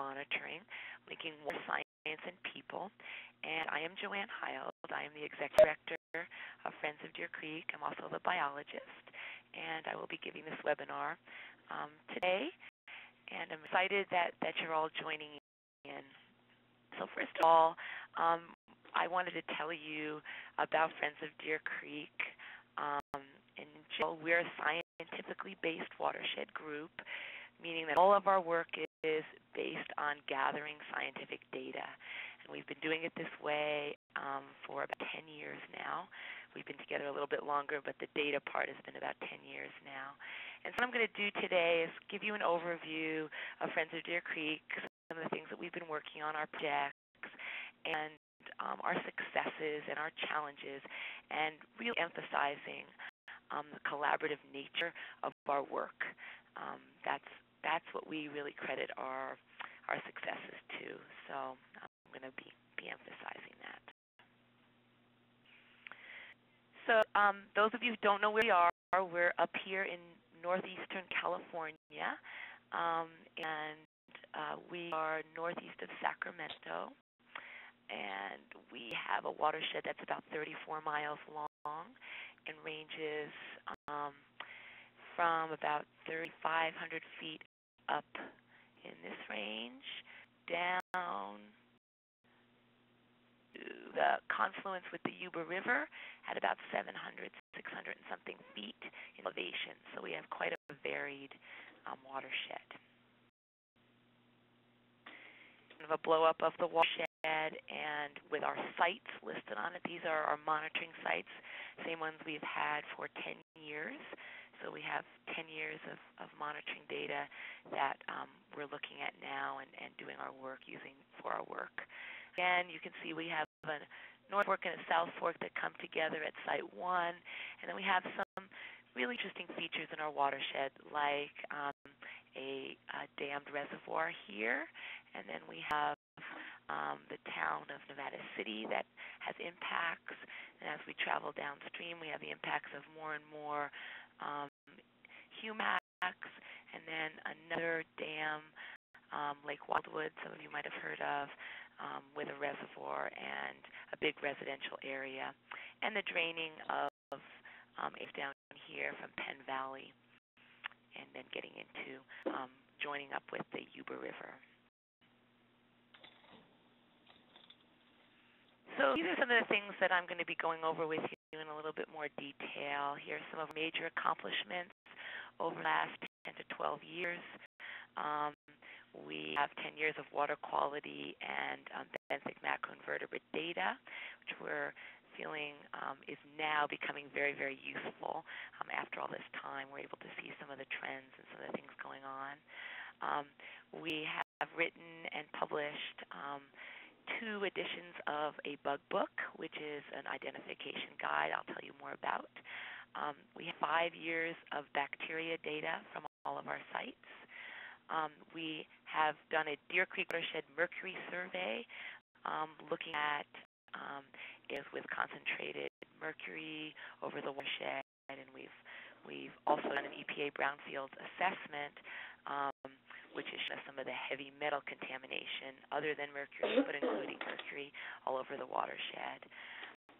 monitoring, linking water science and people. And I am Joanne Hild. I am the executive director of Friends of Deer Creek. I'm also the biologist, and I will be giving this webinar um, today. And I'm excited that, that you're all joining in. So first of all, um, I wanted to tell you about Friends of Deer Creek. Um, in general, we're a scientifically based watershed group, meaning that all of our work is based on gathering scientific data. And we've been doing it this way um, for about 10 years now. We've been together a little bit longer, but the data part has been about 10 years now. And so what I'm going to do today is give you an overview of Friends of Deer Creek, some of the things that we've been working on, our projects, and um, our successes and our challenges, and really emphasizing um, the collaborative nature of our work. Um, that's that's what we really credit our our successes to. So I'm going to be be emphasizing that. So um, those of you who don't know where we are, we're up here in northeastern California, um, and uh, we are northeast of Sacramento and we have a watershed that's about 34 miles long and ranges um, from about 3,500 feet up in this range down the confluence with the Yuba River at about 700, 600 and something feet in elevation. So we have quite a varied um, watershed. Kind of a blow up of the watershed and with our sites listed on it. These are our monitoring sites, same ones we've had for 10 years. So we have 10 years of, of monitoring data that um, we're looking at now and, and doing our work using for our work. Again, you can see we have a North Fork and a South Fork that come together at Site 1, and then we have some really interesting features in our watershed like um, a, a dammed reservoir here, and then we have um, the town of Nevada City that has impacts. And as we travel downstream, we have the impacts of more and more um, humacs, and then another dam, um, Lake Wildwood, some of you might have heard of, um, with a reservoir and a big residential area, and the draining of um, down here from Penn Valley, and then getting into um, joining up with the Yuba River. So these are some of the things that I'm going to be going over with you in a little bit more detail. Here are some of our major accomplishments over the last 10 to 12 years. Um, we have 10 years of water quality and um, benthic macroinvertebrate data, which we're feeling um, is now becoming very, very useful. Um, after all this time, we're able to see some of the trends and some of the things going on. Um, we have written and published um, two editions of a bug book, which is an identification guide I'll tell you more about. Um, we have five years of bacteria data from all of our sites. Um, we have done a Deer Creek watershed mercury survey um, looking at um, areas with concentrated mercury over the watershed, and we've we've also done an EPA brownfields assessment um, which is some of the heavy metal contamination other than mercury, but including mercury all over the watershed.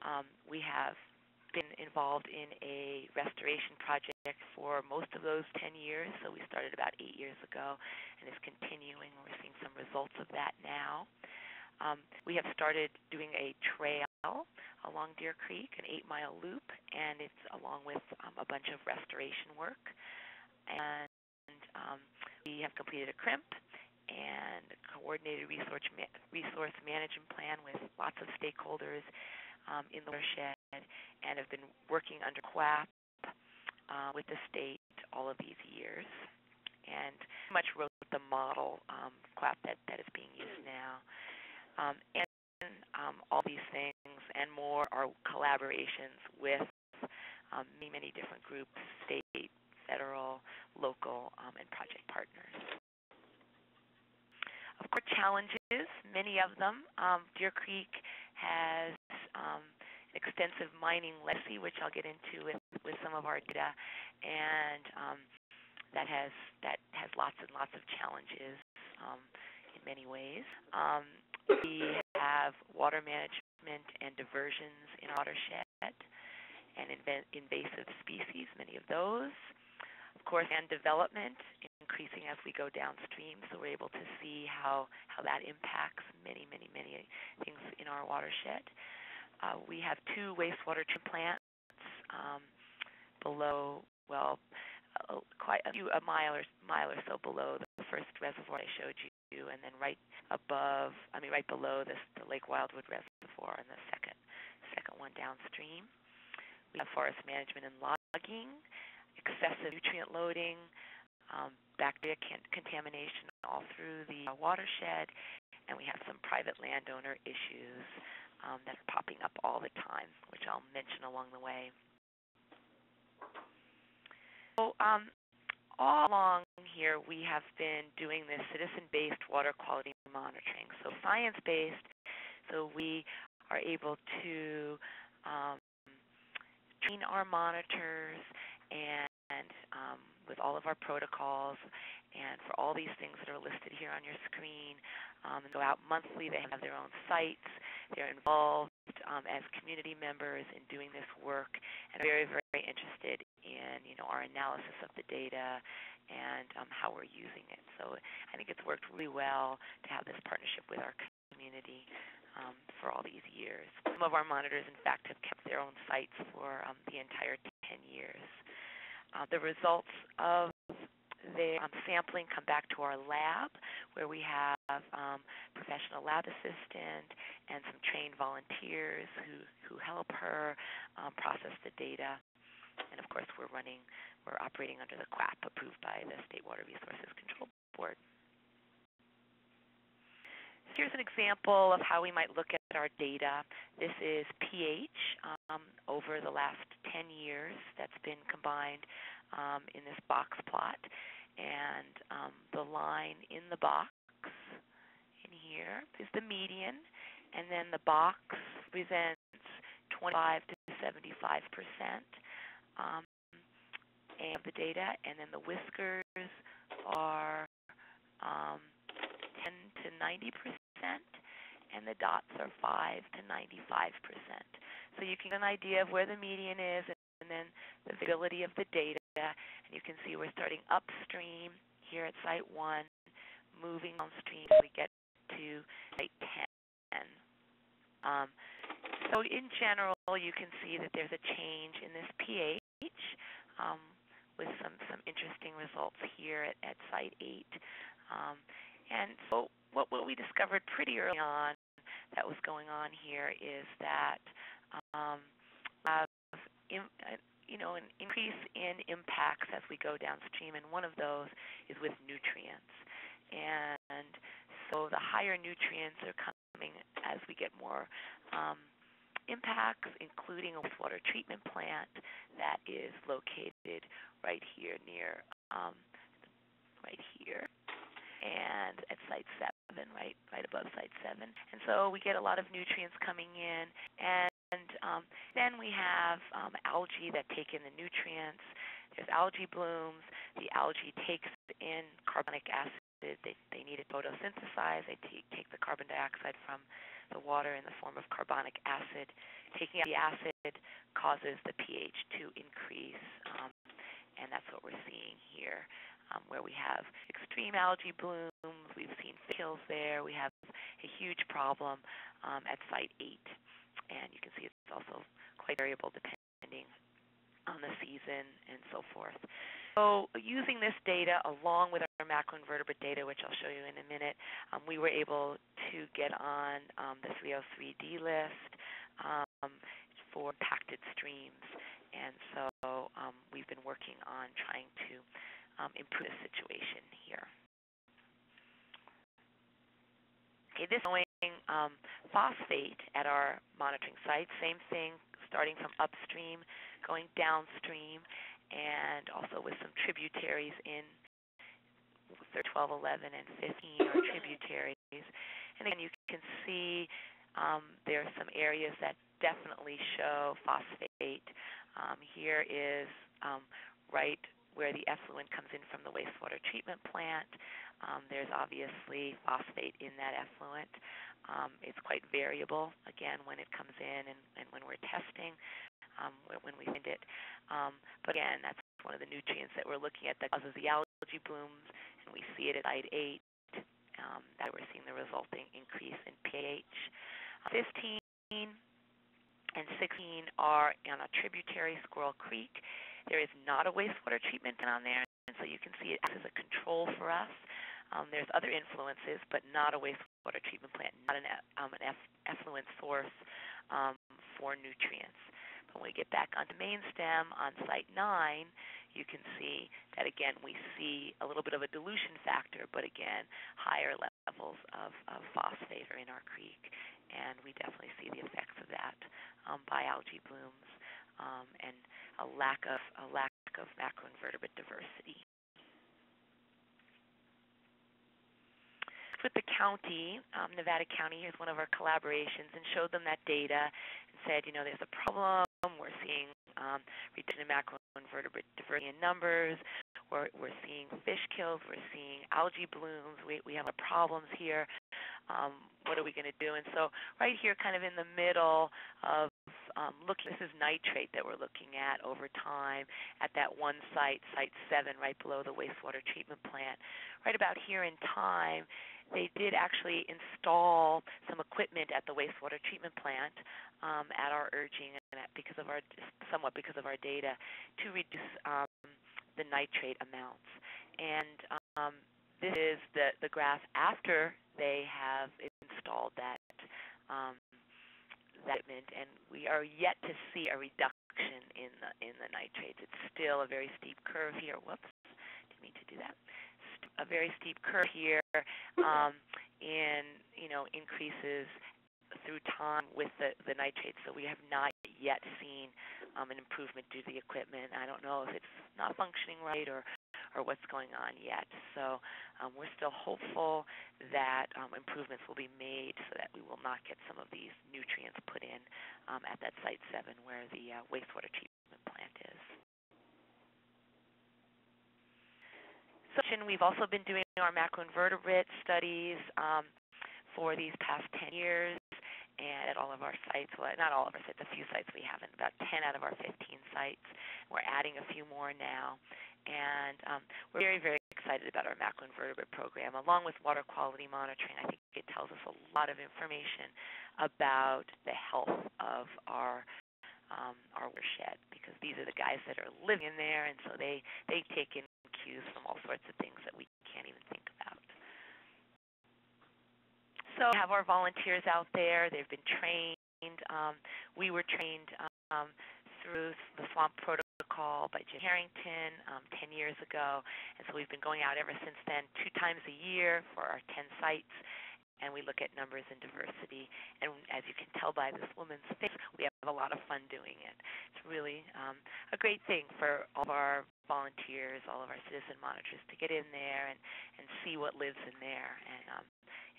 Um, we have been involved in a restoration project for most of those 10 years. So we started about eight years ago and is continuing. We're seeing some results of that now. Um, we have started doing a trail along Deer Creek, an eight mile loop, and it's along with um, a bunch of restoration work. And um, we have completed a CRIMP and a coordinated resource, ma- resource management plan with lots of stakeholders um, in the watershed and have been working under QAPP uh, with the state all of these years and much wrote the model um, that, that is being used now. Um, and um, all these things and more are collaborations with um, many, many different groups, state, federal, local, um, and project partners. Of course, challenges, many of them. Um, Deer Creek has um, extensive mining legacy, which I'll get into with, with some of our data, and um, that has that has lots and lots of challenges. Um, in many ways. Um, we have water management and diversions in watershed and inv- invasive species, many of those. Of course, and development increasing as we go downstream, so we're able to see how, how that impacts many, many, many things in our watershed. Uh, we have two wastewater treatment plants um, below, well, uh, quite a few a mile or mile or so below the first reservoir I showed you, and then right above, I mean right below this, the Lake Wildwood Reservoir, and the second second one downstream. We have forest management and logging, excessive nutrient loading, um, bacteria contamination all through the watershed, and we have some private landowner issues um, that are popping up all the time, which I'll mention along the way. So um, all along here, we have been doing this citizen-based water quality monitoring. So science-based, so we are able to um, train our monitors and um, with all of our protocols and for all these things that are listed here on your screen. Um, and go out monthly. They have their own sites. They're involved um, as community members in doing this work and very, very interested in you know our analysis of the data and um, how we're using it. So I think it's worked really well to have this partnership with our community um, for all these years. Some of our monitors, in fact, have kept their own sites for um, the entire 10 years. Uh, the results of their um, sampling come back to our lab, where we have um, professional lab assistant and some trained volunteers who, who help her um, process the data. And of course, we're running, we're operating under the QAPP approved by the State Water Resources Control Board. Here's an example of how we might look at our data. This is pH um, over the last 10 years that's been combined um, in this box plot. And um, the line in the box in here is the median, and then the box represents 25 to 75 percent um, of the data, and then the whiskers are um, 10 to 90 percent, and the dots are 5 to 95 percent. So you can get an idea of where the median is, and then the visibility of the data, and you can see we're starting upstream here at Site 1, moving downstream as we get to Site 10. Um, so in general, you can see that there's a change in this pH um, with some, some interesting results here at, at Site 8. Um, and so what, what we discovered pretty early on that was going on here is that um, in, uh, you know, an increase in impacts as we go downstream, and one of those is with nutrients. And so the higher nutrients are coming as we get more um, impacts, including a wastewater treatment plant that is located right here near, um, right here, and at site seven, right, right above site seven. And so we get a lot of nutrients coming in, and um, then we have um, algae that take in the nutrients. There's algae blooms. The algae takes in carbonic acid. They, they need it photosynthesize. They t- take the carbon dioxide from the water in the form of carbonic acid. Taking out the acid causes the pH to increase, um, and that's what we're seeing here um, where we have extreme algae blooms. We've seen kills there. We have a huge problem um, at Site 8. And you can see it's also quite variable depending on the season and so forth. So using this data along with our macroinvertebrate data, which I'll show you in a minute, um, we were able to get on um, the 303D list um, for impacted streams. And so um, we've been working on trying to um, improve the situation here. Okay, this showing um, phosphate at our monitoring site. Same thing, starting from upstream, going downstream, and also with some tributaries in 12, 11, and 15 are tributaries. And again, you can see um, there are some areas that definitely show phosphate. Um, here is um, right where the effluent comes in from the wastewater treatment plant. Um, there's obviously phosphate in that effluent. Um, it's quite variable, again, when it comes in and, and when we're testing, um, when we find it. Um, but again, that's one of the nutrients that we're looking at that causes the algae blooms, and we see it at site 8, um, that we're seeing the resulting increase in pH. 15 and 16 are on a tributary, Squirrel Creek. There is not a wastewater treatment on there, and so you can see it acts as a control for us. Um, there's other influences, but not a wastewater treatment plant, not an, um, an effluent source um, for nutrients. But when we get back onto main stem on site 9, you can see that again we see a little bit of a dilution factor, but again higher levels of, of phosphate are in our creek, and we definitely see the effects of that um, by algae blooms um, and a lack of a lack of macroinvertebrate diversity. With the county, um, Nevada County, here's one of our collaborations, and showed them that data and said, you know, there's a problem. We're seeing um, reduction in macroinvertebrate diversity in numbers. We're, we're seeing fish kills. We're seeing algae blooms. We, we have problems here. Um, what are we going to do? And so right here, kind of in the middle of um, look, this is nitrate that we're looking at over time at that one site, site 7, right below the wastewater treatment plant. Right about here in time, they did actually install some equipment at the wastewater treatment plant um, at our urging and because of our somewhat because of our data to reduce um, the nitrate amounts. And um, this is the, the graph after they have installed that equipment, and we are yet to see a reduction in the in the nitrates. It's still a very steep curve here. Whoops, didn't mean to do that. A very steep curve here, um, in you know increases through time with the, the nitrates. So we have not yet seen um, an improvement due to the equipment. I don't know if it's not functioning right or or what's going on yet. So um, we're still hopeful that um, improvements will be made so that we will not get some of these nutrients put in um, at that Site 7 where the uh, wastewater treatment plant is. So we've also been doing our macroinvertebrate studies um, for these past 10 years and at all of our sites, well, not all of our sites, a few sites we haven't, about 10 out of our 15 sites. We're adding a few more now. And um, we're very, very excited about our macroinvertebrate program. Along with water quality monitoring, I think it tells us a lot of information about the health of our um, our watershed because these are the guys that are living in there, and so they they take in cues from all sorts of things that we can't even think about. So we have our volunteers out there. They've been trained. Um, we were trained um, through the SWAMP protocol by Jim Harrington um, 10 years ago, and so we've been going out ever since then, two times a year for our 10 sites, and we look at numbers and diversity. And as you can tell by this woman's face, we have a lot of fun doing it. It's really um, a great thing for all of our volunteers, all of our citizen monitors to get in there and, and see what lives in there. And um,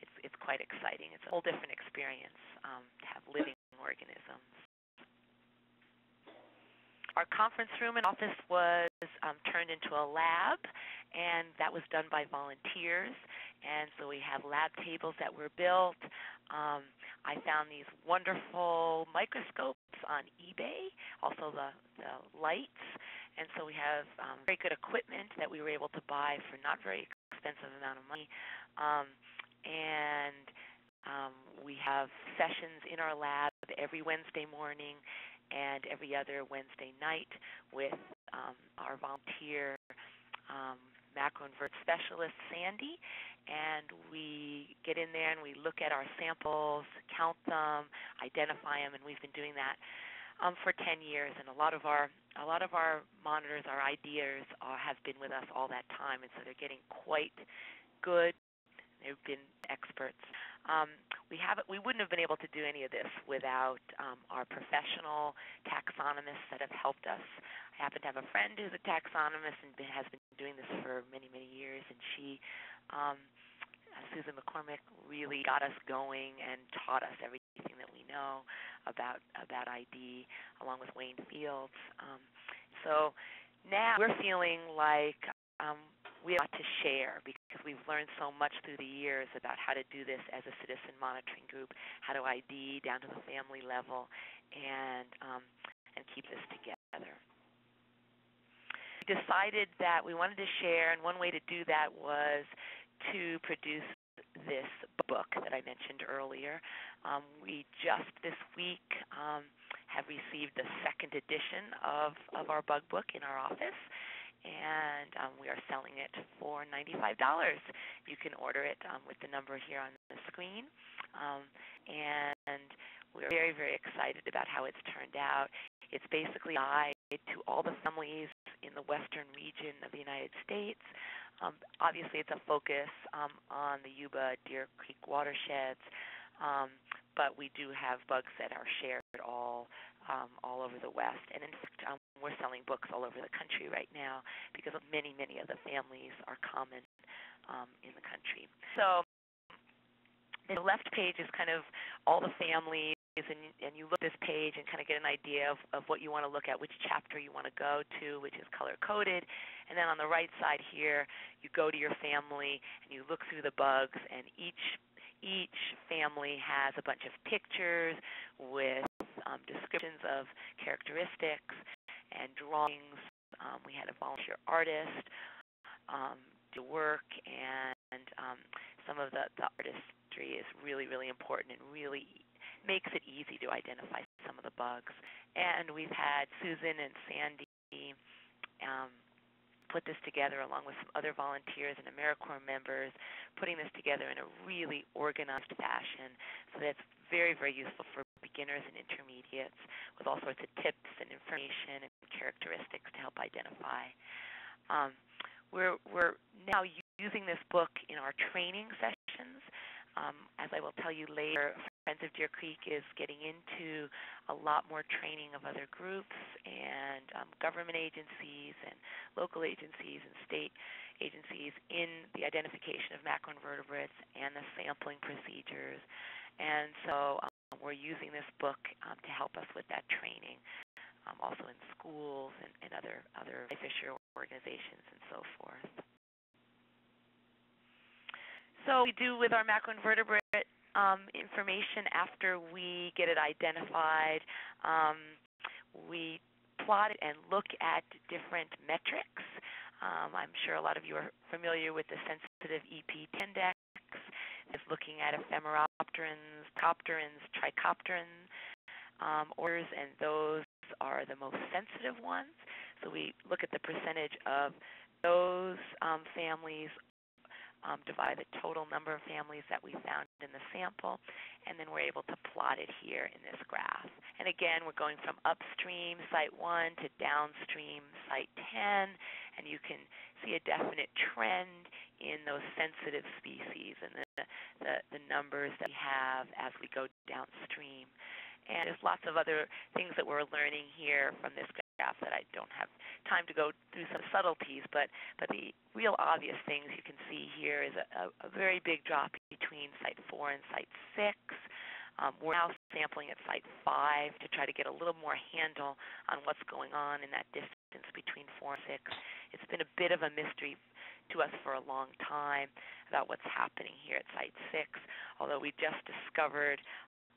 it's, it's quite exciting. It's a whole different experience um, to have living organisms. Our conference room and office was um, turned into a lab, and that was done by volunteers. And so we have lab tables that were built. Um, I found these wonderful microscopes on eBay, also the, the lights. And so we have um, very good equipment that we were able to buy for not very expensive amount of money. Um, and um, we have sessions in our lab every Wednesday morning and every other Wednesday night with um, our volunteer um, macroinvert specialist, Sandy. And we get in there and we look at our samples, count them, identify them, and we've been doing that um, for 10 years. And a lot of our a lot of our monitors, our ideas, are, have been with us all that time, and so they're getting quite good. They've been experts. Um, we haven't, we wouldn't have been able to do any of this without um, our professional taxonomists that have helped us. I happen to have a friend who's a taxonomist and been, has been doing this for many, many years, and she, um, uh, Susan McCormick, really got us going and taught us everything that we know about about ID, along with Wayne Fields. Um, so now we're feeling like um, we ought to share because we've learned so much through the years about how to do this as a citizen monitoring group, how to ID down to the family level, and um, and keep this together. We decided that we wanted to share, and one way to do that was to produce this book that I mentioned earlier. Um, we just this week um, have received the second edition of, of our bug book in our office and um, we are selling it for $95. You can order it um, with the number here on the screen. Um, and we're very, very excited about how it's turned out. It's basically a guide to all the families in the western region of the United States. Um, obviously, it's a focus um, on the Yuba Deer Creek watersheds, um, but we do have bugs that are shared all all over the West. And in fact, we're selling books all over the country right now because many, many of the families are common um, in the country. So the left page is kind of all the families, and, and you look at this page and kind of get an idea of, of what you want to look at, which chapter you want to go to, which is color coded. And then on the right side here, you go to your family and you look through the bugs, and each each family has a bunch of pictures with um, descriptions of characteristics and drawings. Um, we had a volunteer artist um, do work, and um, some of the, the artistry is really, really important and really makes it easy to identify some of the bugs. And we've had Susan and Sandy um, put this together along with some other volunteers and AmeriCorps members, putting this together in a really organized fashion so that's very, very useful for beginners and intermediates with all sorts of tips and information characteristics to help identify. Um, we're, we're now using this book in our training sessions. Um, as I will tell you later, Friends of Deer Creek is getting into a lot more training of other groups and um, government agencies and local agencies and state agencies in the identification of macroinvertebrates and the sampling procedures. And so um, we're using this book um, to help us with that training, um, also in schools and, and other other fishery organizations and so forth. So we do with our macroinvertebrate um, information after we get it identified. Um, we plot it and look at different metrics. Um, I'm sure a lot of you are familiar with the sensitive EP index. It's looking at ephemeropterans, plecopterans, trichopteran um, orders, and those are the most sensitive ones. So we look at the percentage of those um, families um, divide the total number of families that we found in the sample, and then we're able to plot it here in this graph. And again, we're going from upstream site 1 to downstream site 10, and you can see a definite trend in those sensitive species and the, the, the numbers that we have as we go downstream. And there's lots of other things that we're learning here from this graph that I don't have time to go through some subtleties, but, but the real obvious things you can see here is a, a, a very big drop between site 4 and site 6. Um, we're now sampling at site 5 to try to get a little more handle on what's going on in that distance between 4 and 6. It's been a bit of a mystery to us for a long time about what's happening here at site 6, although we just discovered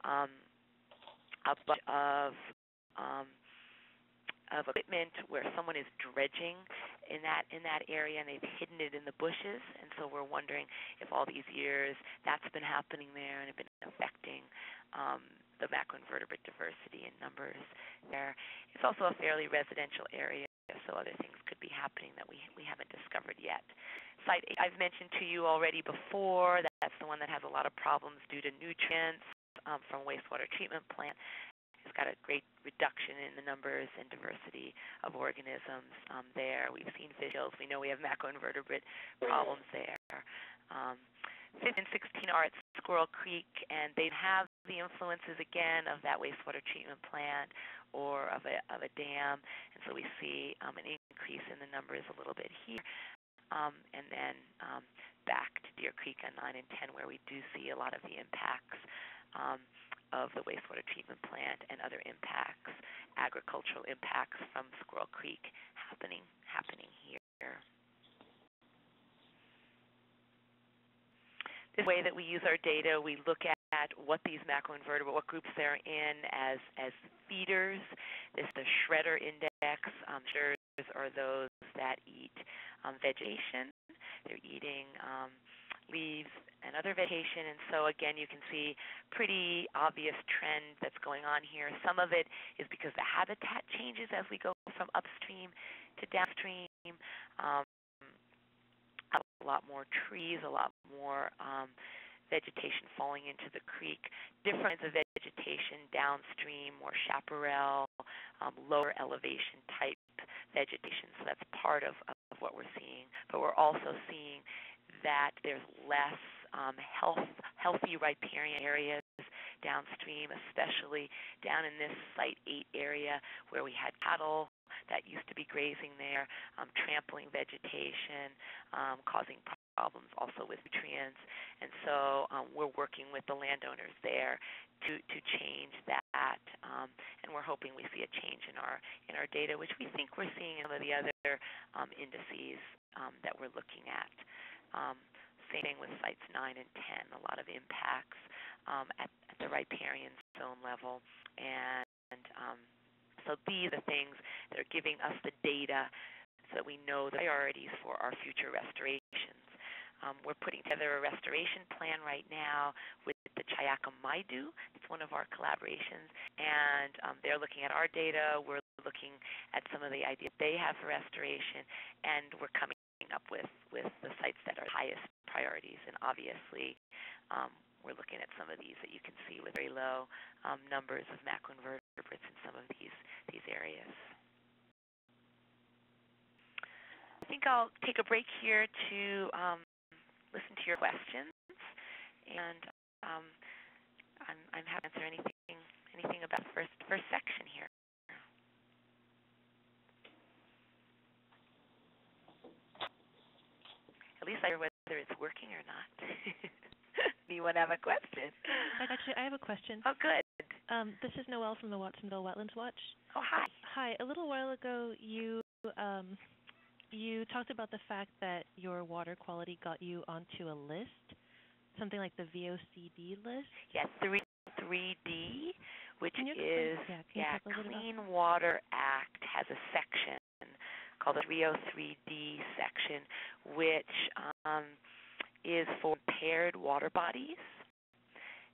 um, a bunch of um, of equipment where someone is dredging in that in that area and they've hidden it in the bushes and so we're wondering if all these years that's been happening there and have been affecting um, the macroinvertebrate diversity and numbers there. It's also a fairly residential area so other things could be happening that we we haven't discovered yet. Site I've mentioned to you already before that that's the one that has a lot of problems due to nutrients um, from wastewater treatment plant. It's got a great reduction in the numbers and diversity of organisms um, there. We've seen fish kills. We know we have macroinvertebrate problems there. Um, 15 and 16 are at Squirrel Creek, and they have the influences again of that wastewater treatment plant or of a, of a dam, and so we see um, an increase in the numbers a little bit here. Um, and then um, back to Deer Creek on 9 and 10 where we do see a lot of the impacts um, of the wastewater treatment plant and other impacts, agricultural impacts from Squirrel Creek happening happening here. The way that we use our data, we look at what these macroinvertebrate, what groups they're in as as feeders. This is the shredder index. Um, shredders are those that eat um, vegetation. They're eating um, leaves and other vegetation. And so again, you can see pretty obvious trend that's going on here. Some of it is because the habitat changes as we go from upstream to downstream. Um, a lot more trees, a lot more um, vegetation falling into the creek, different kinds of vegetation downstream, more chaparral, um, lower elevation type vegetation. So that's part of, of what we're seeing. But we're also seeing that there's less um, health, healthy riparian areas downstream, especially down in this Site 8 area where we had cattle that used to be grazing there, um, trampling vegetation, um, causing problems also with nutrients. And so um, we're working with the landowners there to, to change that. Um, and we're hoping we see a change in our in our data, which we think we're seeing in some of the other um, indices um, that we're looking at. Um, same thing with sites 9 and 10, a lot of impacts um, at, at the riparian zone level. And, um, so these are things that are giving us the data so that we know the priorities for our future restorations. Um, we're putting together a restoration plan right now with the Tsi Akim Maidu. It's one of our collaborations, and um, they're looking at our data. We're looking at some of the ideas they have for restoration, and we're coming up with, with the sites that are highest priorities. And obviously, um, we're looking at some of these that you can see with very low um, numbers of macroinvertebrates in some of these these areas. I think I'll take a break here to um, listen to your questions, and um, I'm, I'm happy to answer anything anything about the first first section here. At least I know whether it's working or not. Anyone have a question? I actually I have a question. Oh, good. Um, this is Noelle from the Watsonville Wetlands Watch. Oh, hi. Hi. A little while ago, you um, you talked about the fact that your water quality got you onto a list, something like the VOCD list. Yes, three three D, which is yeah, yeah Clean Water Act has a section called the 303D section, which um, is for impaired water bodies.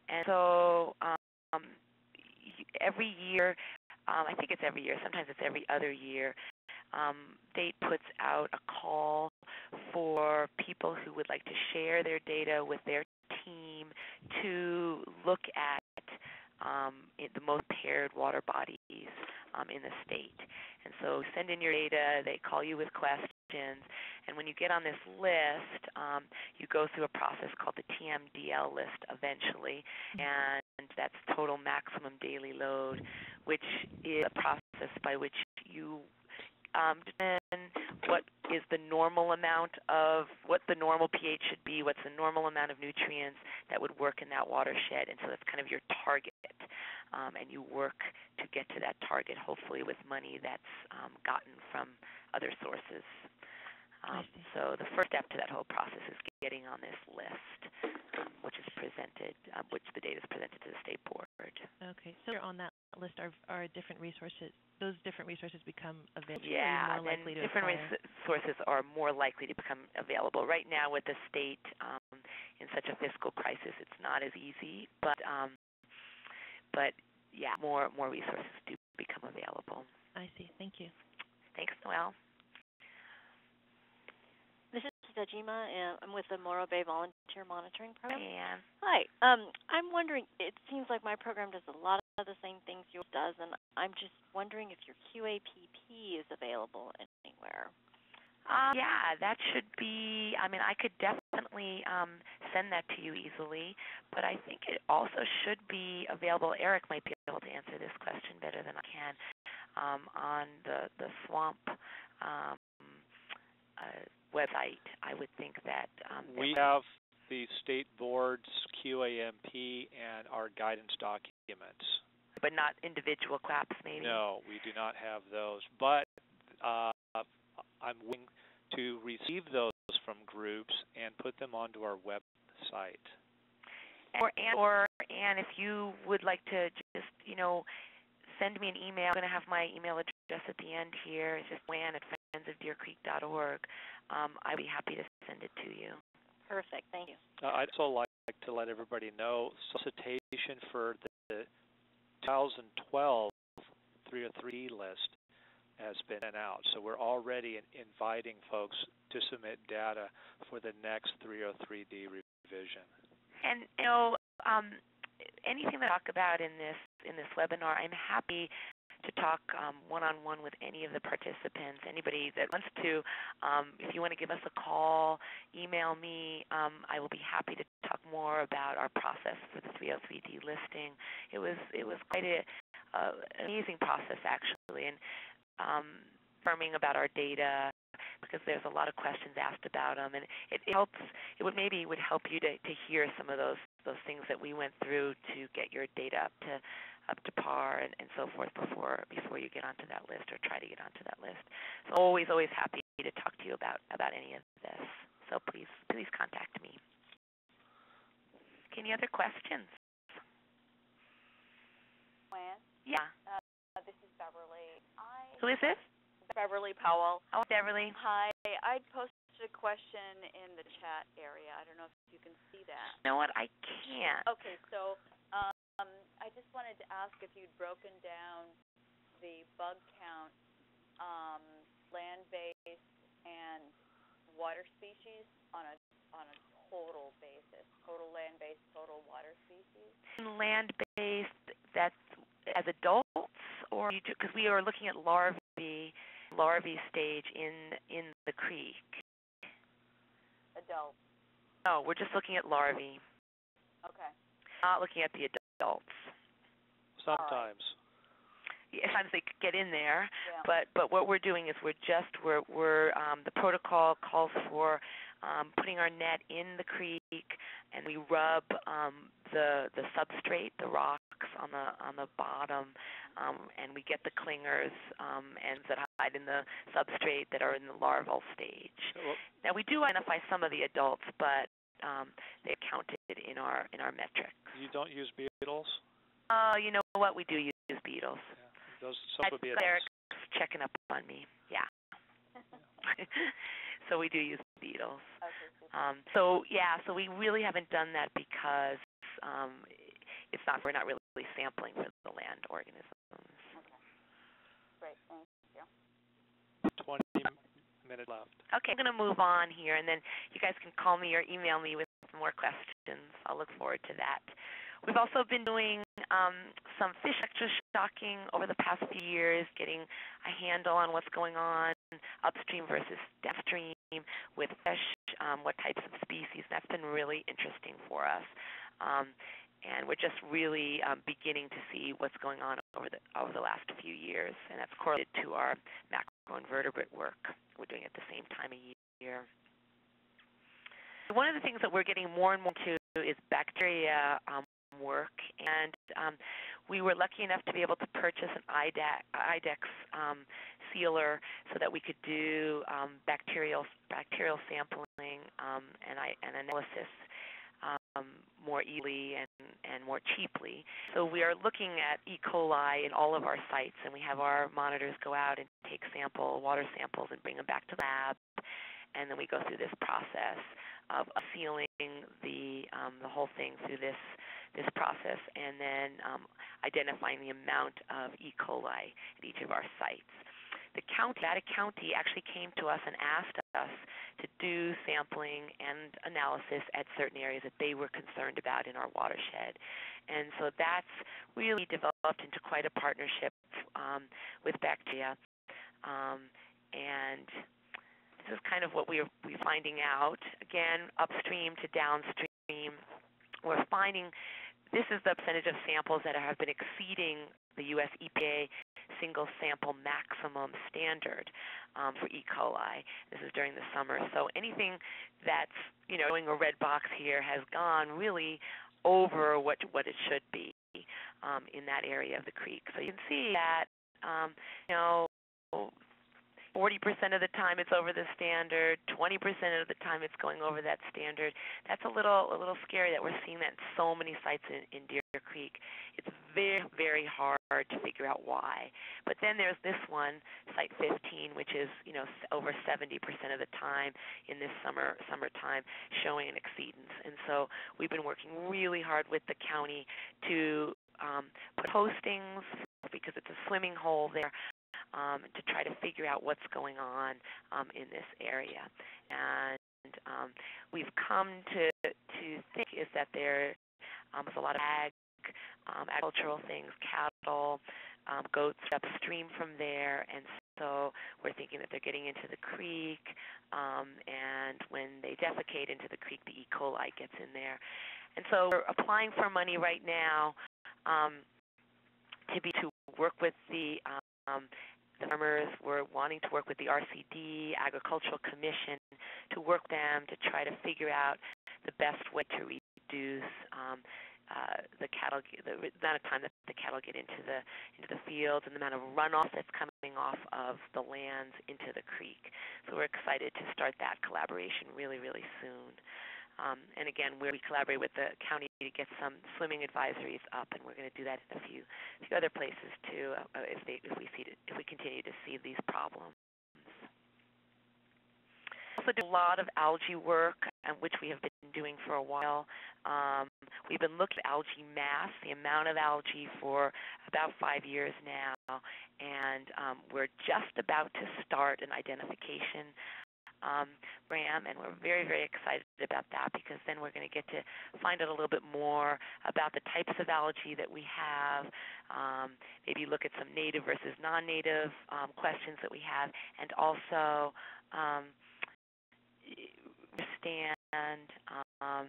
And so um, every year, um, I think it's every year, sometimes it's every other year, um, state puts out a call for people who would like to share their data with their team to look at um, the most paired water bodies um, in the state. And so send in your data, they call you with questions, and when you get on this list, um, you go through a process called the TMDL list eventually, and that's total maximum daily load, which is a process by which you um, determine what is the normal amount of what the normal pH should be, what's the normal amount of nutrients that would work in that watershed, and so that's kind of your target. Um, and you work get to that target, hopefully with money that's um, gotten from other sources. Um, so the first step to that whole process is getting on this list, um, which is presented, um, which the data is presented to the state board. Okay, so on that list are are different resources. Those different resources become available. Yeah, more likely and different resources are more likely to become available. Right now, with the state um, in such a fiscal crisis, it's not as easy. But um, but yeah, more more resources do become available. I see. Thank you. Thanks, Noelle. Dejima, and I'm with the Morro Bay Volunteer Monitoring Program. Hey, Hi. Um, I'm wondering, it seems like my program does a lot of the same things yours does, and I'm just wondering if your QAPP is available anywhere. Um, yeah, that should be. I mean, I could definitely um, send that to you easily, but I think it also should be available. Eric might be able to answer this question better than I can um, on the the SWAMP um, uh, website. I would think that um, we have the state board's QAMP and our guidance documents. but not individual claps, maybe. No, we do not have those. But uh, I'm willing to receive those from groups and put them onto our website. Or and, or and if you would like to just you know send me an email. I'm going to have my email address at the end here. It's just lan at friendsofdeercreek.org. Um, I'd be happy to send it to you. Perfect. Thank you. Uh, I'd also like to let everybody know solicitation for the 2012 303 list has been out. So we're already inviting folks to submit data for the next 303D revision. And you know, um, anything that I talk about in this in this webinar, I'm happy to talk um, one-on-one with any of the participants, anybody that wants to. Um, if you want to give us a call, email me. Um, I will be happy to talk more about our process for the 303D listing. It was it was quite a uh, amazing process actually, and um, affirming about our data because there's a lot of questions asked about them, and it, it helps. It would maybe would help you to to hear some of those those things that we went through to get your data up to up to par and, and so forth before before you get onto that list or try to get onto that list. So always always happy to talk to you about about any of this. So please please contact me. Any other questions? Lan, Yeah. uh, this is Beverly. I Who is this? Beverly Powell. Oh, Beverly. Hi, I posted a question in the chat area. I don't know if you can see that. You know what? I can't. Okay, so um, I just wanted to ask if you'd broken down the bug count, um, land-based and water species on a on a total basis, total land-based, total water species. Land-based. That's as adults, or because we are looking at larvae larvae stage in in the creek. Adults. No, we're just looking at larvae, Okay. not looking at the adults. Sometimes. Yeah, Sometimes they get in there, Yeah. but but what we're doing is we're just we're we're um, the protocol calls for um, putting our net in the creek and we rub um, the the substrate, the rocks on the on the bottom, um, and we get the clingers um, ends that hide in the substrate that are in the larval stage. Well, Now we do identify some of the adults, but um, they're counted in our in our metrics. you don't use beetles? Uh, you know what? We do use beetles. Yeah. Those some would be Eric's checking up on me. Yeah. so we do use beetles. Okay. Um, so yeah, so we really haven't done that because um, it's not we're not really sampling for the land organisms. Great. Thank you. 20 minutes left. Okay, I'm going to move on here, and then you guys can call me or email me with more questions. I'll look forward to that. We've also been doing um, some fish electroshocking over the past few years, getting a handle on what's going on upstream versus downstream with fish, um, what types of species. That's been really interesting for us. Um, and we're just really um, beginning to see what's going on over the over the last few years, and that's correlated to our macroinvertebrate work. We're doing at the same time of year. One of the things that we're getting more and more into is bacteria um, work, and um, we were lucky enough to be able to purchase an IDEXX, um, sealer so that we could do um, bacterial bacterial sampling um, and, I, and analysis um, more easily and, and more cheaply. So we are looking at E. coli in all of our sites, and we have our monitors go out and take sample water samples and bring them back to the lab, and then we go through this process of sealing the um, the whole thing through this this process, and then um, identifying the amount of E. coli at each of our sites. The county, Nevada County, actually came to us and asked us to do sampling and analysis at certain areas that they were concerned about in our watershed. And so that's really developed into quite a partnership um, with bacteria. Um, and this is kind of what we're, we're finding out. Again, upstream to downstream, we're finding this is the percentage of samples that have been exceeding the U.S. EPA single sample maximum standard um, for E. coli. This is during the summer. So anything that's you know showing a red box here has gone really over what what it should be um, in that area of the creek. So you can see that um, you know 40% of the time it's over the standard, 20% of the time it's going over that standard. That's a little a little scary that we're seeing that in so many sites in, in Deer Creek. It's very very hard to figure out why. But then there's this one, site 15, which is you know over 70% of the time in this summer summertime showing an exceedance. And so we've been working really hard with the county to um, put postings because it's a swimming hole there um, to try to figure out what's going on um, in this area. And um, we've come to to think is that there um, is a lot of ag, um, agricultural things, cattle, um, goats upstream from there, and so we're thinking that they're getting into the creek, um, and when they defecate into the creek, the E. coli gets in there. And so we're applying for money right now um, to be to work with the um, farmers were wanting to work with the RCD, Agricultural Commission, to work them to try to figure out the best way to reduce um, uh, the cattle, the amount of time that the cattle get into the into the fields, and the amount of runoff that's coming off of the lands into the creek. So we're excited to start that collaboration really, really soon. Um, and again, we collaborate with the county to get some swimming advisories up, and we're going to do that in a few, few other places too, uh, if, they, if we see if we continue to see these problems. Also, do a lot of algae work, which we have been doing for a while. Um, we've been looking at algae mass, the amount of algae, for about five years now, and um, we're just about to start an identification um, RAM, and we're very, very excited about that because then we're going to get to find out a little bit more about the types of algae that we have, um, maybe look at some native versus non-native um, questions that we have, and also um, understand um,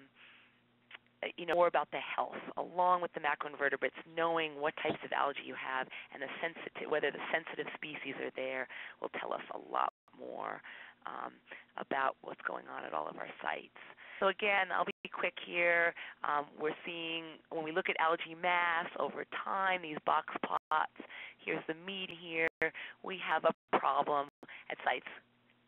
you know more about the health along with the macroinvertebrates knowing what types of algae you have and the sensitive whether the sensitive species are there will tell us a lot more um, about what's going on at all of our sites. So again, I'll be quick here. Um, we're seeing when we look at algae mass over time, these box plots. Here's the mean here. We have a problem at sites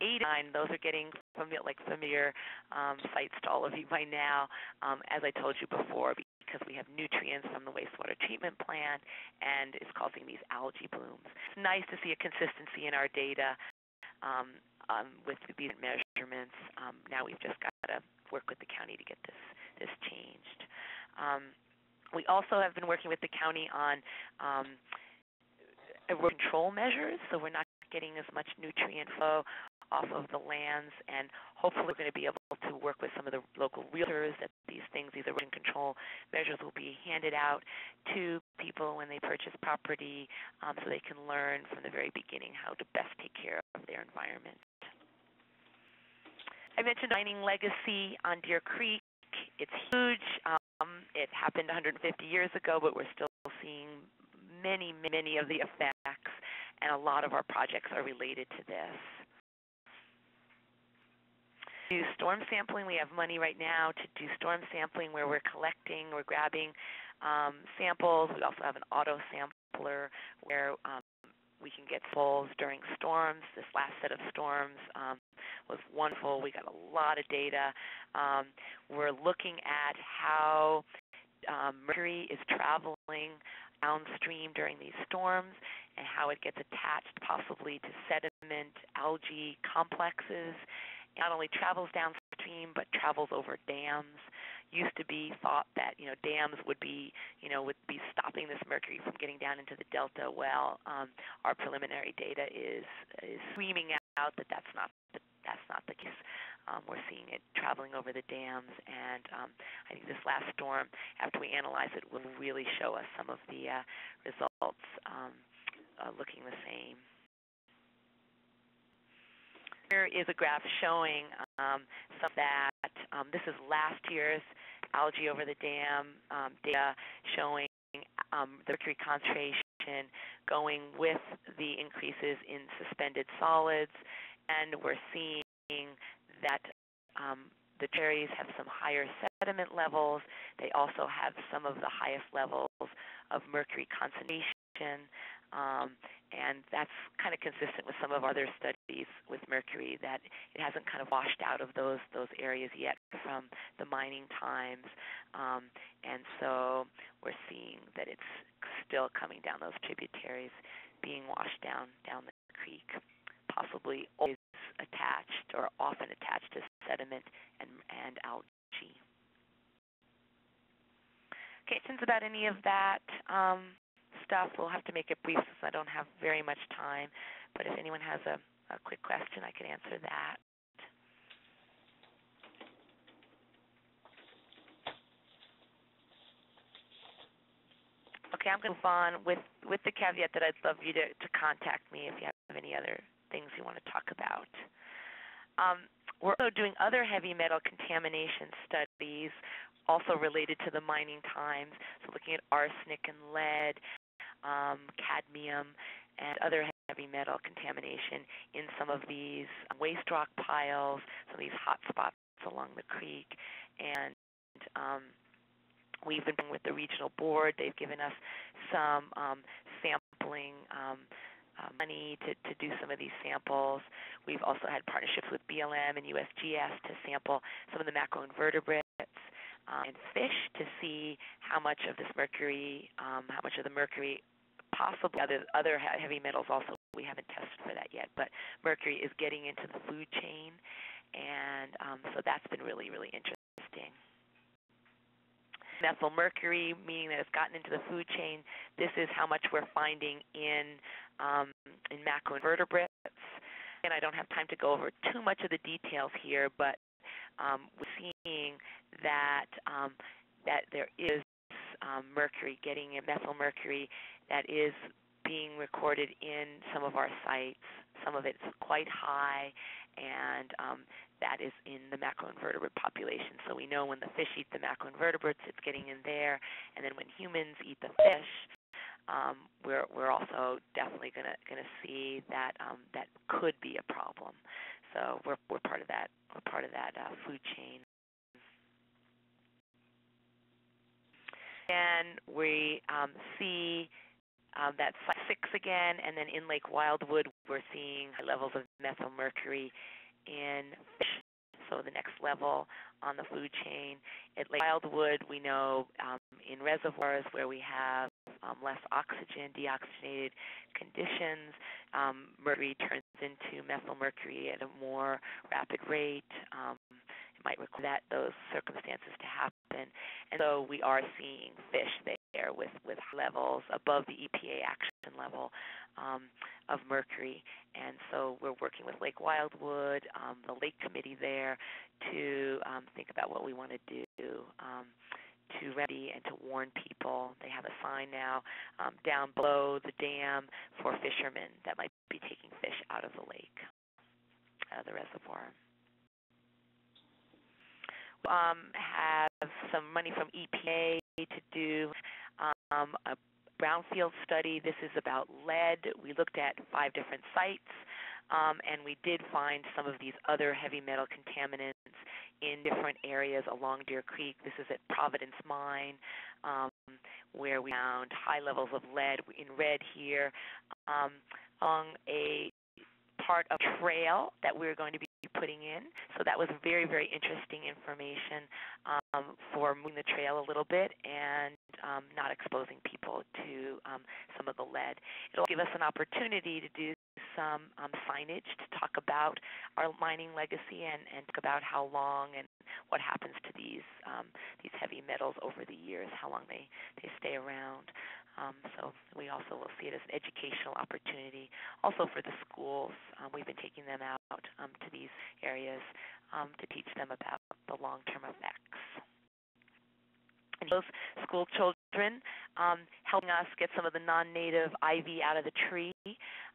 eight and nine. Those are getting familiar, like familiar um, sites to all of you by now. Um, as I told you before, because we have nutrients from the wastewater treatment plant, and it's causing these algae blooms. It's nice to see a consistency in our data. Um, um, with these measurements. Um, now we've just got to work with the county to get this this changed. Um, we also have been working with the county on control measures, so we're not getting as much nutrient flow off of the lands, and hopefully we're going to be able to work with some of the local realtors that these things, these erosion control measures will be handed out to people when they purchase property um, so they can learn from the very beginning how to best take care of their environment. I mentioned mining legacy on Deer Creek. It's huge. Um, it happened 150 years ago, but we're still seeing many, many of the effects, and a lot of our projects are related to this. Do storm sampling. We have money right now to do storm sampling where we're collecting, we're grabbing um, samples. We also have an auto sampler where um, we can get samples during storms. This last set of storms um, was wonderful. We got a lot of data. Um, we're looking at how um, mercury is traveling downstream during these storms and how it gets attached possibly to sediment, algae complexes. Not only travels downstream but travels over dams used to be thought that you know dams would be you know would be stopping this mercury from getting down into the delta. Well, um, our preliminary data is is screaming out that that's not the, that's not the case. Um, we're seeing it traveling over the dams, and um, I think this last storm, after we analyze it, will really show us some of the uh, results um, uh, looking the same. Here is a graph showing um, some of that. Um, this is last year's algae over the dam um, data showing um, the mercury concentration going with the increases in suspended solids, and we're seeing that um, the cherries have some higher sediment levels. They also have some of the highest levels of mercury concentration. Um, and that's kind of consistent with some of other studies with mercury that it hasn't kind of washed out of those those areas yet from the mining times, um, and so we're seeing that it's still coming down those tributaries, being washed down down the creek, possibly always attached or often attached to sediment and and algae. Okay, since about any of that. Um, stuff. We'll have to make it brief since I don't have very much time. But if anyone has a, a quick question, I can answer that. Okay, I'm going to move on with, with the caveat that I'd love you to, to contact me if you have any other things you want to talk about. Um, we're also doing other heavy metal contamination studies also related to the mining times, so looking at arsenic and lead, um, cadmium, and other heavy metal contamination in some of these waste rock piles, some of these hot spots along the creek. And um, we've been with the regional board. They've given us some um, sampling um, uh, money to, to do some of these samples. We've also had partnerships with BLM and USGS to sample some of the macroinvertebrates um, and fish to see how much of this mercury, um, how much of the mercury possibly other other heavy metals also we haven't tested for that yet but mercury is getting into the food chain and um, so that's been really really interesting. Methyl mercury meaning that it's gotten into the food chain this is how much we're finding in um, in macroinvertebrates. And I don't have time to go over too much of the details here but um, we're seeing that um, that there is um, mercury, getting methyl mercury that is being recorded in some of our sites. Some of it's quite high, and um, that is in the macroinvertebrate population. So we know when the fish eat the macroinvertebrates, it's getting in there, and then when humans eat the fish, um, we're we're also definitely going to going to see that um, that could be a problem. So we're we're part of that we're part of that uh, food chain and we um, see um, six again, and then in Lake Wildwood, we're seeing high levels of methyl mercury in fish. So the next level on the food chain. At Lake Wildwood, we know um, in reservoirs where we have um, less oxygen, deoxygenated conditions, um, mercury turns into methyl mercury at a more rapid rate. Might require those circumstances to happen. And so we are seeing fish there with, with levels above the EPA action level um, of mercury. And so we're working with Lake Wildwood, um, the Lake Committee there, to um, think about what we want to do um, to remedy and to warn people. They have a sign now um, down below the dam for fishermen that might be taking fish out of the lake, out of the reservoir um, have some money from EPA to do um, a brownfield study. This is about lead. We looked at five different sites, um, and we did find some of these other heavy metal contaminants in different areas along Deer Creek. This is at Providence Mine, um, where we found high levels of lead in red here um, a part of trail that we're going to be putting in. So that was very, very interesting information um, for moving the trail a little bit and um, not exposing people to um, some of the lead. It'll give us an opportunity to do some um, signage to talk about our mining legacy and, and talk about how long and what happens to these um, these heavy metals over the years, how long they, they stay around. Um, so we also will see it as an educational opportunity. Also for the schools, um, we've been taking them out um, to these areas um, to teach them about the long-term effects. And those school children um, helping us get some of the non-native ivy out of the tree,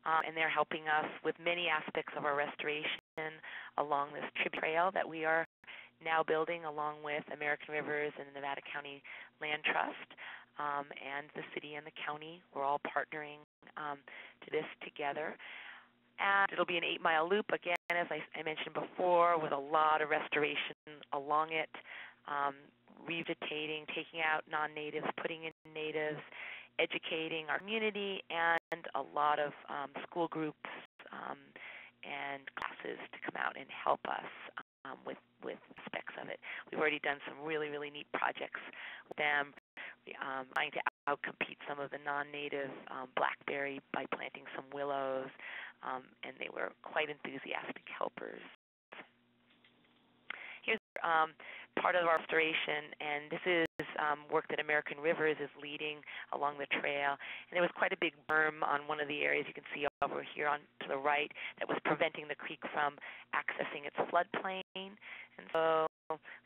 um, and they're helping us with many aspects of our restoration along this tribute trail that we are now building along with American Rivers and the Nevada County Land Trust um, and the city and the county. We're all partnering um, to this together. And it'll be an eight mile loop, again, as I, I mentioned before, with a lot of restoration along it, um, revegetating, taking out non natives, putting in natives, educating our community, and a lot of um, school groups um, and classes to come out and help us um, with with aspects of it. We've already done some really really neat projects with them, um, trying to outcompete some of the non-native um, blackberry by planting some willows, um, and they were quite enthusiastic helpers. Here's um, part of our restoration, and this is um, work that American Rivers is leading along the trail. And there was quite a big berm on one of the areas you can see over here on to the right that was preventing the creek from accessing its floodplain. And so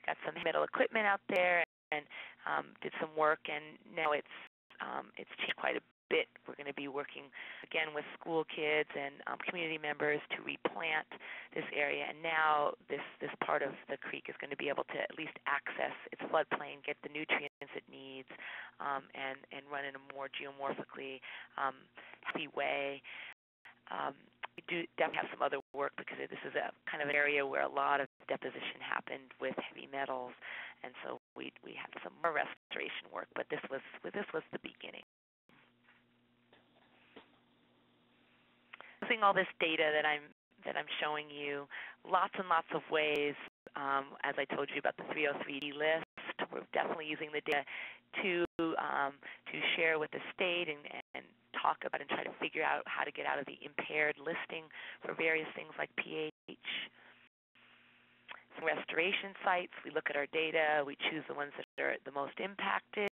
got some metal equipment out there and um, did some work, and now it's um, it's changed quite a bit. We're going to be working again with school kids and um, community members to replant this area. And now this this part of the creek is going to be able to at least access its floodplain, get the nutrients it needs, um, and and run in a more geomorphically um, healthy way. Um, we do definitely have some other work because this is a kind of an area where a lot of deposition happened with heavy metals, and so we we have some more restoration work. But this was this was the beginning. using all this data that I'm that I'm showing you, lots and lots of ways. Um, as I told you about the 303D list, we're definitely using the data to um, to share with the state and, and talk about and try to figure out how to get out of the impaired listing for various things like pH. Restoration sites, we look at our data, we choose the ones that are the most impacted.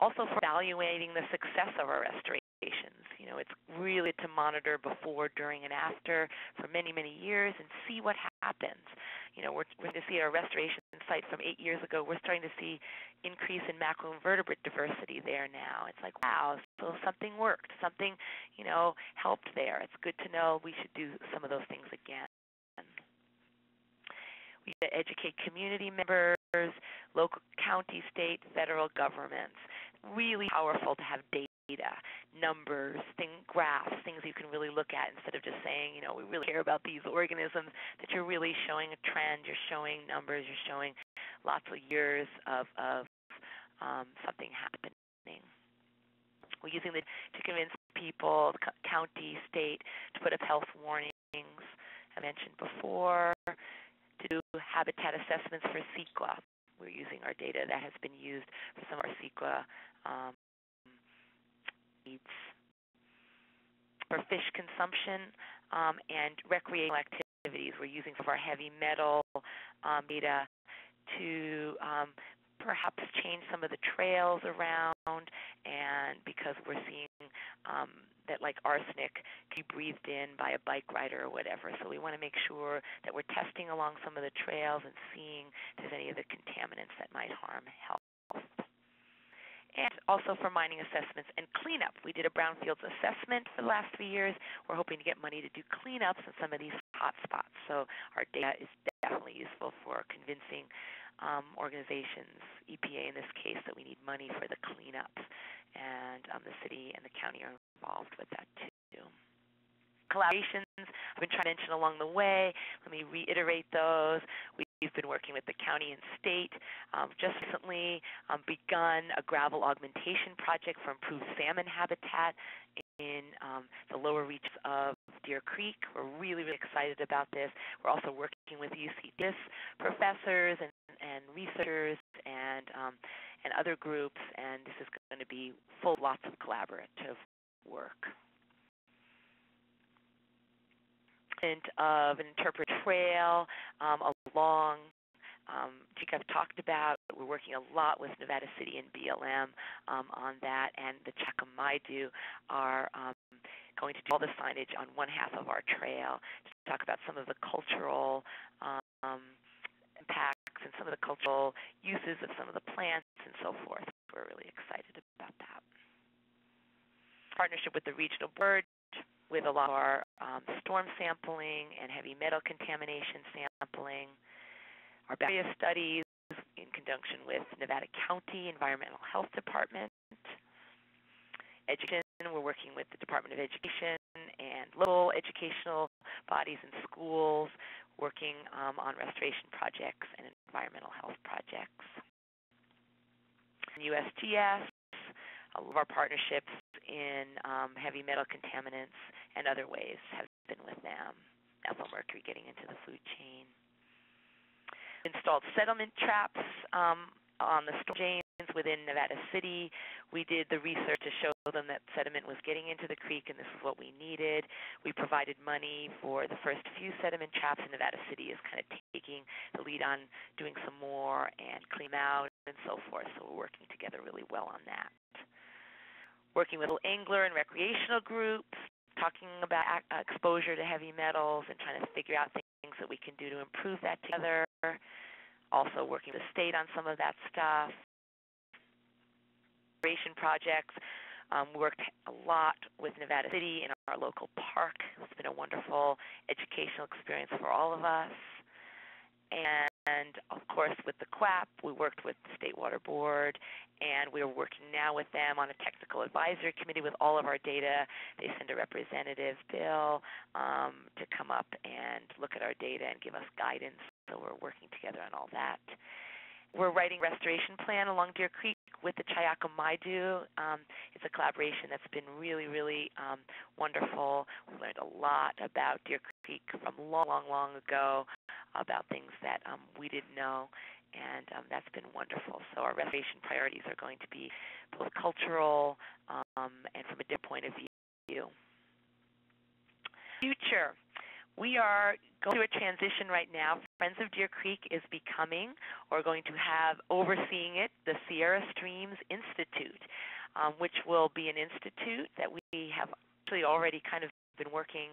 Also for evaluating the success of our restorations. you know, it's really to monitor before, during, and after for many, many years and see what happens. You know, we're, we're going to see our restoration site from eight years ago. We're starting to see increase in macroinvertebrate diversity there now. It's like, wow, so something worked. Something, you know, helped there. It's good to know we should do some of those things again. We educate community members, local, county, state, federal governments. Really powerful to have data numbers, thing, graphs, things you can really look at instead of just saying, you know, we really care about these organisms, that you're really showing a trend, you're showing numbers, you're showing lots of years of, of um, something happening. We're using the to convince people, county, state, to put up health warnings. I mentioned before to do habitat assessments for CEQA. We're using our data that has been used for some of our CEQA um, needs for fish consumption um, and recreational activities. We're using some of our heavy metal um, data to um, perhaps change some of the trails around, and because we're seeing um, that like arsenic can be breathed in by a bike rider or whatever. So we want to make sure that we're testing along some of the trails and seeing if there's any of the contaminants that might harm health and also for mining assessments and cleanup. We did a brownfields assessment for the last three years. We're hoping to get money to do cleanups in some of these hot spots. So our data is definitely useful for convincing um, organizations, EPA in this case, that we need money for the cleanups. And um, the city and the county are involved with that too collaborations I've been trying to mention along the way. Let me reiterate those. We've been working with the county and state. Um, just recently um, begun a gravel augmentation project for improved salmon habitat in um, the lower reaches of Deer Creek. We're really, really excited about this. We're also working with UC Davis professors and, and researchers and um, and other groups, and this is going to be full lots of collaborative work of an interpret trail um, along um, I've talked about. We're working a lot with Nevada City and BLM um, on that, and the Tsi Akim Maidu are um, going to do all the signage on one half of our trail to talk about some of the cultural um, and some of the cultural uses of some of the plants and so forth. We're really excited about that. Partnership with the regional bird with a lot of our um, storm sampling and heavy metal contamination sampling. our various studies in conjunction with Nevada County Environmental Health Department. Education, we're working with the Department of Education and local educational bodies and schools, working um, on restoration projects and environmental health projects. USGS, all of our partnerships in um, heavy metal contaminants and other ways have been with them. Methyl mercury getting into the food chain. Installed sediment traps um, on the storm within Nevada City. We did the research to show them that sediment was getting into the creek and this is what we needed. We provided money for the first few sediment traps, and Nevada City is kind of taking the lead on doing some more and clean out and so forth. So we're working together really well on that. Working with angler and recreational groups, talking about uh, exposure to heavy metals and trying to figure out things that we can do to improve that together. Also working with the state on some of that stuff. Projects. Um, worked a lot with Nevada City in our local park. It's been a wonderful educational experience for all of us. And of course, with the QAPP, we worked with the State Water Board, and we are working now with them on a technical advisory committee with all of our data. They send a representative, Bill, um, to come up and look at our data and give us guidance. So we're working together on all that. We're writing restoration plan along Deer Creek with the Tsi Akim. Um, it's a collaboration that's been really, really um, wonderful. We learned a lot about Deer Creek from long, long, long ago, about things that um, we didn't know, and um, that's been wonderful. So our restoration priorities are going to be both cultural um, and from a different point of view. Future. We are going through a transition right now. Friends of Deer Creek is becoming, or going to have overseeing it, the Sierra Streams Institute, um, which will be an institute that we have actually already kind of been working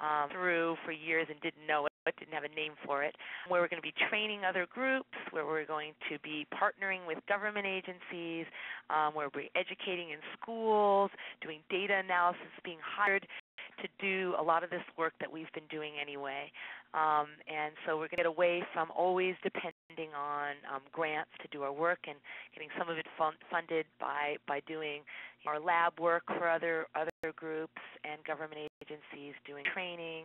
um, through for years and didn't know it, but didn't have a name for it, where we're going to be training other groups, where we're going to be partnering with government agencies, um, where we're educating in schools, doing data analysis, being hired to do a lot of this work that we've been doing anyway. Um, and so we're going to get away from always depending on um, grants to do our work and getting some of it fun- funded by, by doing our lab work for other, other groups and government agencies, doing training,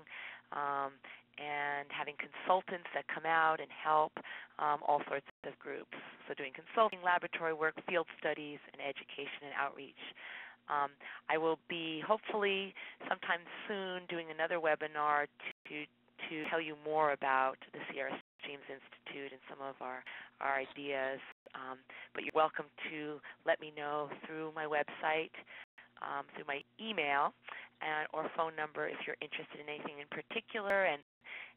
um, and having consultants that come out and help um, all sorts of groups. So doing consulting, laboratory work, field studies, and education and outreach. Um, I will be hopefully sometime soon doing another webinar to to tell you more about the Sierra Streams Institute and some of our our ideas. Um, but you're welcome to let me know through my website, um, through my email, and, or phone number if you're interested in anything in particular, and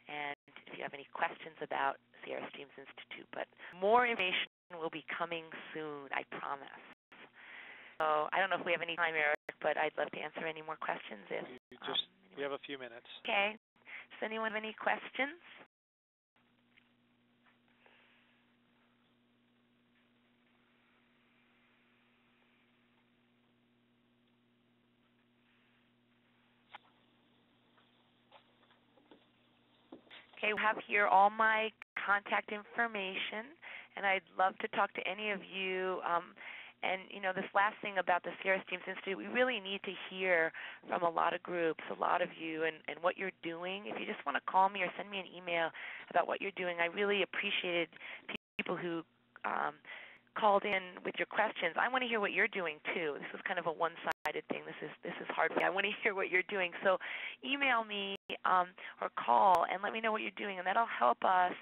and if you have any questions about Sierra Streams Institute. But more information will be coming soon, I promise. So I don't know if we have any time, Eric, but I'd love to answer any more questions if. You just um, we have a few minutes. Okay. Does anyone have any questions? Okay, we have here all my contact information, and I'd love to talk to any of you. Um, and you know, this last thing about the Sierra Streams Institute, we really need to hear from a lot of groups, a lot of you, and, and what you're doing. If you just want to call me or send me an email about what you're doing, I really appreciated people who um, called in with your questions. I want to hear what you're doing too. This is kind of a one-sided thing. This is this is hard for me. I want to hear what you're doing. So, email me um, or call and let me know what you're doing, and that'll help us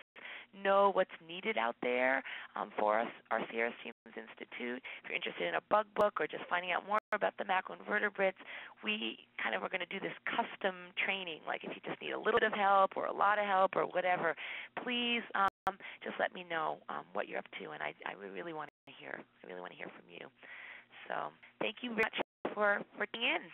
know what's needed out there um, for us, our Sierra Streams Institute. If you're interested in a bug book or just finding out more about the macroinvertebrates, we kind of are going to do this custom training. Like if you just need a little bit of help or a lot of help or whatever, please um, just let me know um, what you're up to, and I, I really want to hear. I really want to hear from you. So thank you very much for for tuning in.